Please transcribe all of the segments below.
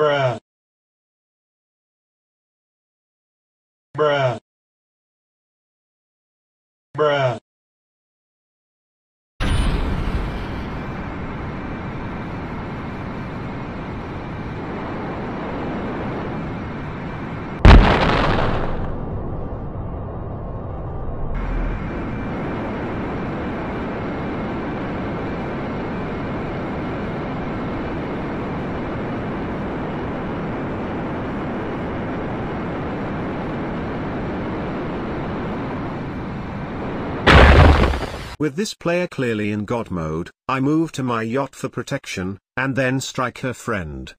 Bruh. Bruh. Bruh. With this player clearly in God mode, I move to my yacht for protection, and then strike her friend.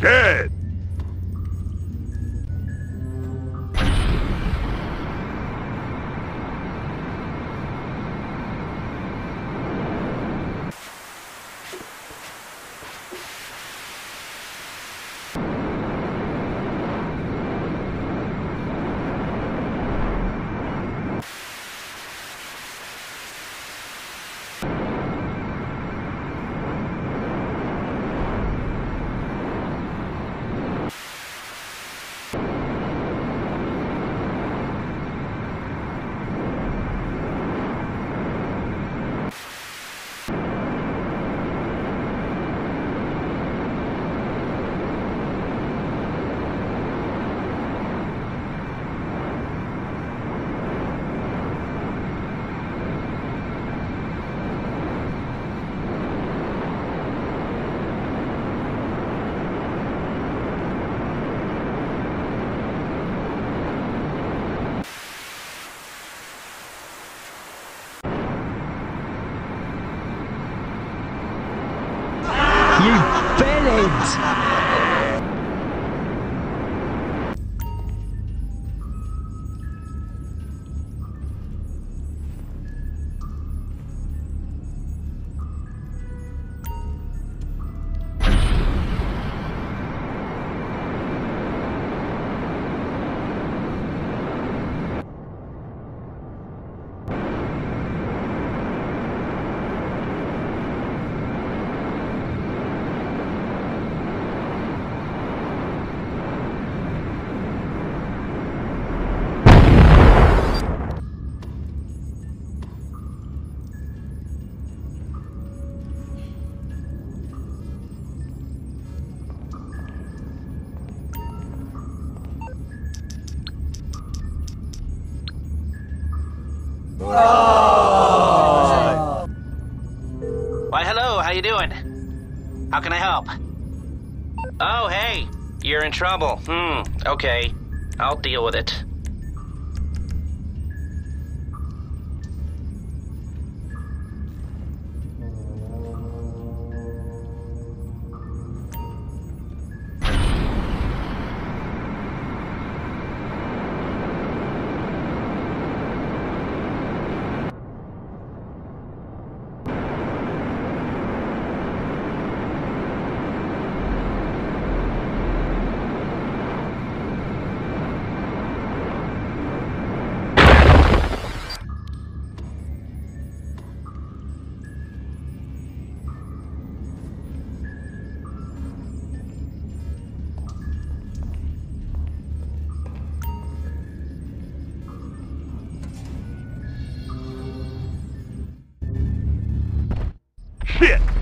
Dead! Bellend! Why, hello, how you doing? How can I help? Oh, hey, you're in trouble. Hmm, okay. I'll deal with it. Shit!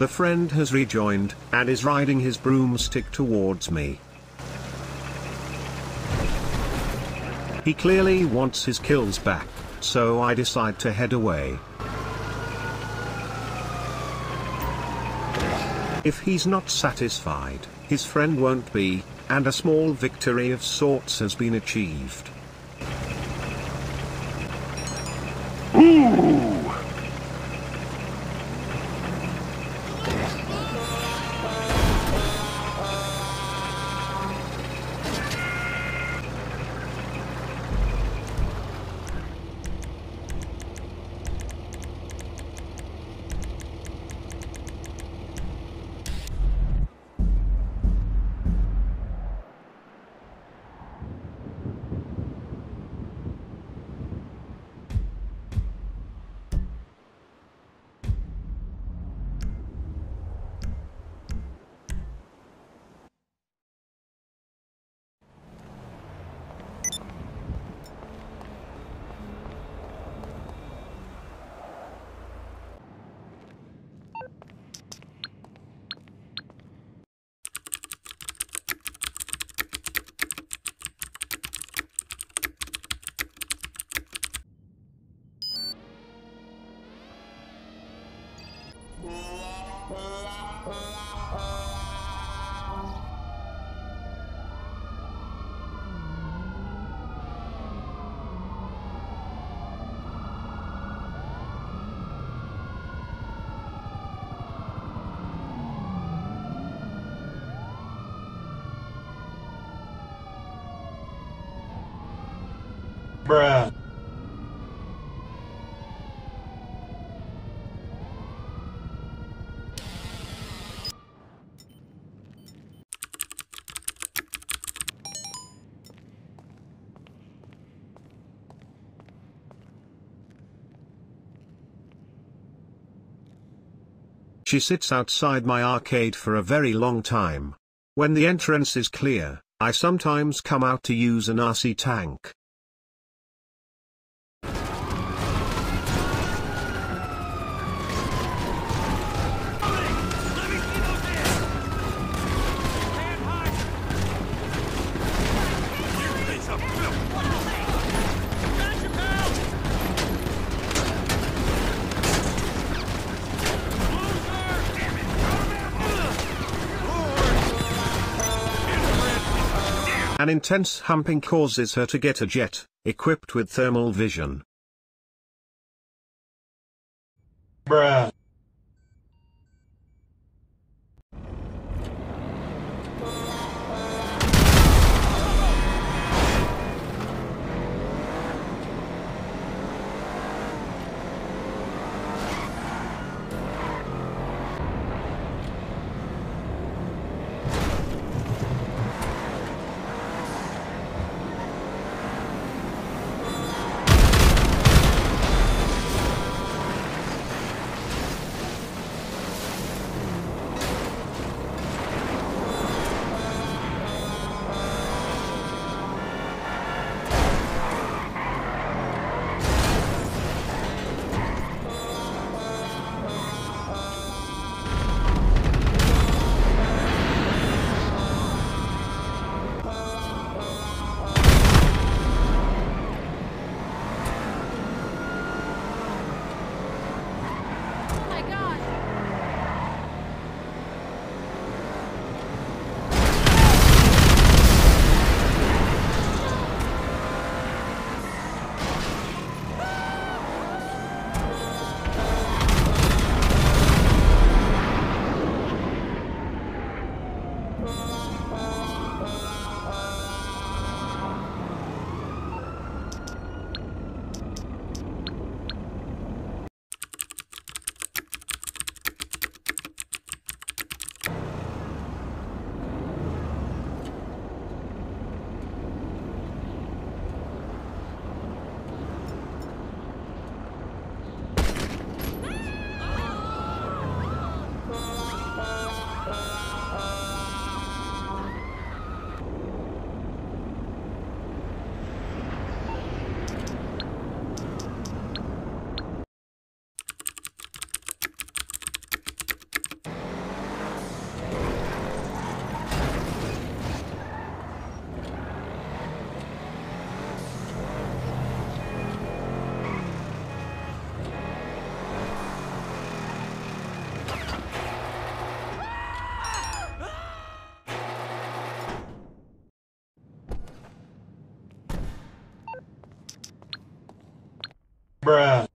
The friend has rejoined, and is riding his broomstick towards me. He clearly wants his kills back, so I decide to head away. If he's not satisfied, his friend won't be, and a small victory of sorts has been achieved. Bruh. She sits outside my arcade for a very long time. When the entrance is clear, I sometimes come out to use an RC tank. An intense humping causes her to get a jet, equipped with thermal vision. Bruh. Bruh.